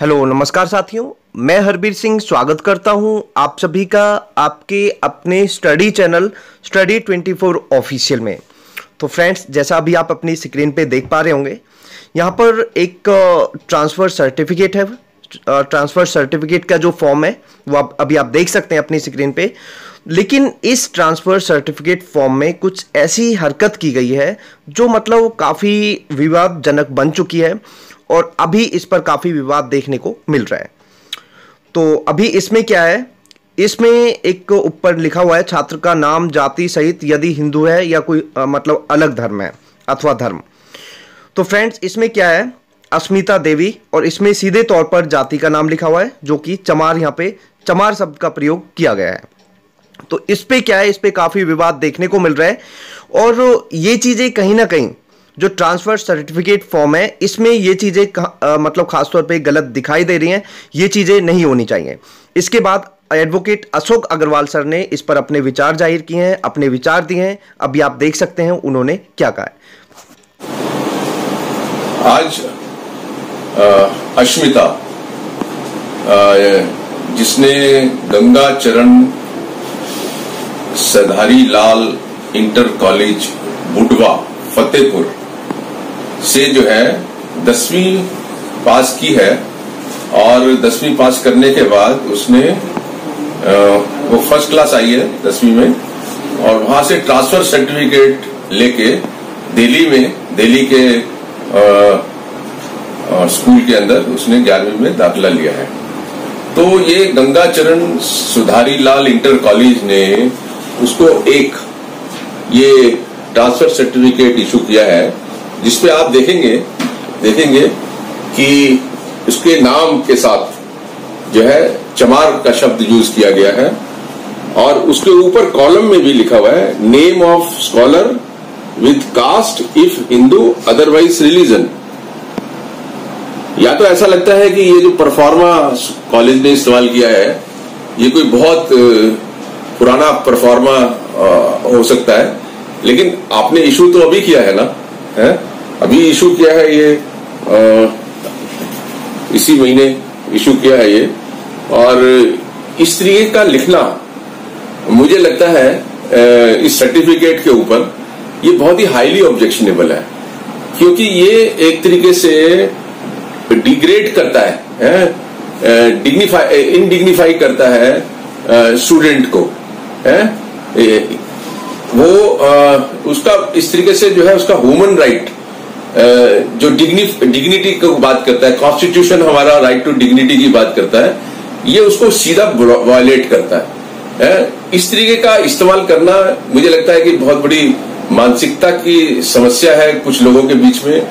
Hello, नमस्कार साथियों। मैं हरबीर सिंह स्वागत करता हूँ आप सभी का आपके अपने स्टडी चैनल, स्टडी 24 ऑफिशियल में। तो फ्रेंड्स, जैसा अभी आप अपनी स्क्रीन पे देख पा रहे होंगे, यहाँ पर एक ट्रांसफ़र सर्टिफिकेट है। ट्रांसफ़र सर्टिफिकेट का जो फॉर्म है, वो आप, अभी आप देख सकते हैं अपनी स्क्रीन पे। लेकिन इस ट्रांसफ़र सर्टिफिकेट फॉर्म में कुछ ऐसी हरकत की गई है, जो मतलब काफ़ी विवादजनक बन चुकी है। और अभी इस पर काफ़ी विवाद देखने को मिल रहा है। तो अभी इसमें क्या है? इसमें एक ऊपर लिखा हुआ है छात्र का नाम जाति सहित यदि हिंदू है या कोई आ, मतलब अलग धर्म है अथवा धर्म। तो फ्रेंड्स इसमें क्या है? अस्मिता देवी और इसमें सीधे तौर पर जाति का नाम लिखा हुआ है जो कि चमार यहाँ पे चमार शब्द का प्रयोग किया गया है। तो इस पे क्या है? इस पे काफ़ी विवाद देखने को मिल रहा है और ये चीज़ें कहीं ना कहीं जो ट्रांसफ़र सर्टिफिकेट फॉर्म है, इसमें ये चीज़ें मतलब खासतौर पे गलत दिखाई दे रही हैं। ये चीज़ें नहीं होनी चाहिए। इसके बाद एडवोकेट अशोक अग्रवाल सर ने इस पर अपने विचार ज़ाहिर किए हैं, अपने विचार दिए हैं। अभी आप देख सकते हैं उन्होंने क्या कहा है। आज अश्मिता जिसने गंगा चरण सधारी लाल इंटर कॉलेज बुडवा फतेहपुर से जो है, दसवीं पास की है और दसवीं पास करने के बाद उसने वो फ़र्स्ट क्लास आई है दसवीं में और वहाँ से ट्रांसफ़र सर्टिफिकेट लेके दिल्ली में, दिल्ली के स्कूल के अंदर उसने ग्यारहवीं में दाखिला लिया है। तो ये गंगा चरण सुधारी लाल इंटर कॉलेज ने उसको एक ये ट्रांसफ़र सर्टिफिकेट इशू किया है। जिसपे आप देखेंगे देखेंगे कि उसके नाम के साथ जो है चमार का शब्द यूज़ किया गया है और उसके ऊपर कॉलम में भी लिखा हुआ है name of scholar with caste if Hindu otherwise religion या तो ऐसा लगता है कि ये जो परफॉर्मा कॉलेज ने इस्तेमाल किया है, ये कोई बहुत पुराना परफॉर्मा हो सकता है। लेकिन आपने इशू तो अभी किया है ना, है? अभी इशू किया है ये आ, इसी महीने इशू किया है ये। और इस तरीके का लिखना मुझे लगता है इस सर्टिफिकेट के ऊपर ये बहुत ही हाईली ऑब्जेक्शनेबल है। क्योंकि ये एक तरीके से डिग्रेड करता है, डिग्निफाई इनडिग्निफाई करता है स्टूडेंट को है? वो आ, उसका इस तरीके से जो है उसका ह्यूमन राइट जो डिग्नि डिग्निटी की बात करता है कॉन्स्टिट्यूशन हमारा राइट टू डिग्निटी की बात करता है, ये उसको सीधा वायलेट करता है। इस तरीके का इस्तेमाल करना मुझे लगता है कि बहुत बड़ी मानसिकता की समस्या है कुछ लोगों के बीच में,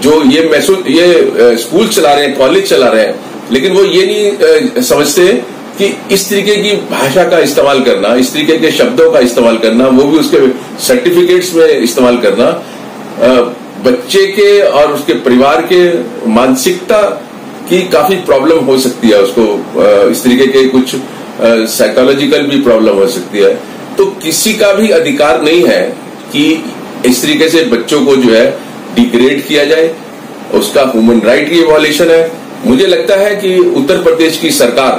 जो ये महसूस, ये स्कूल चला रहे हैं कॉलेज चला रहे हैं, लेकिन वो ये नहीं समझते कि इस तरीके की भाषा का इस्तेमाल करना, इस तरीके के शब्दों का इस्तेमाल करना, वो भी उसके सर्टिफिकेट्स में इस्तेमाल करना बच्चे के और उसके परिवार के मानसिकता की काफ़ी प्रॉब्लम हो सकती है। उसको इस तरीके के कुछ साइकोलॉजिकल भी प्रॉब्लम हो सकती है। तो किसी का भी अधिकार नहीं है कि इस तरीके से बच्चों को जो है डिग्रेड किया जाए। उसका ह्यूमन राइट की वॉलेशन है। मुझे लगता है कि उत्तर प्रदेश की सरकार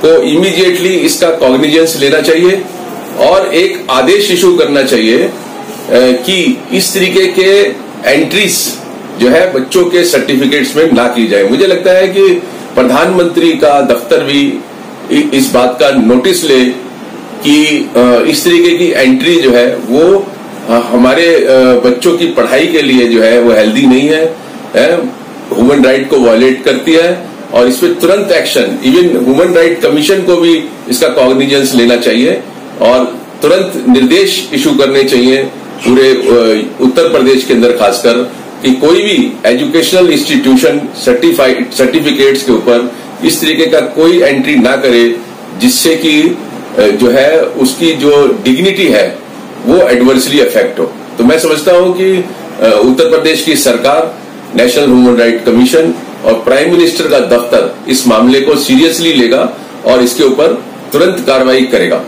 को इमीडिएटली इसका कॉग्निजेंस लेना चाहिए और एक आदेश इशू करना चाहिए कि इस तरीके के एंट्रीज जो है बच्चों के सर्टिफिकेट्स में ना की जाए। मुझे लगता है कि प्रधानमंत्री का दफ्तर भी इस बात का नोटिस ले कि इस तरीके की एंट्री जो है वो हमारे बच्चों की पढ़ाई के लिए जो है वो हेल्दी नहीं है ह्यूमन राइट को वायलेट करती है और इस पर तुरंत action even human right commission को भी इसका कॉग्निजेंस लेना चाहिए और तुरंत निर्देश इशू करने चाहिए पूरे उत्तर प्रदेश के अंदर खासकर कि कोई भी एजुकेशनल इंस्टीट्यूशन सर्टिफाइड सर्टिफिकेट्स के ऊपर इस तरीके का कोई एंट्री ना करे, जिससे कि जो है, उसकी जो डिग्निटी है, वो एडवर्सली अफेक्ट हो। तो मैं समझता हूँ कि उत्तर प्रदेश की सरकार, नेशनल ह्यूमन राइट कमीशन और प्राइम मिनिस्टर का दफ्तर इस मामले को सीरियसली लेगा और इसके ऊपर तुरंत कार्रवाई करेगा।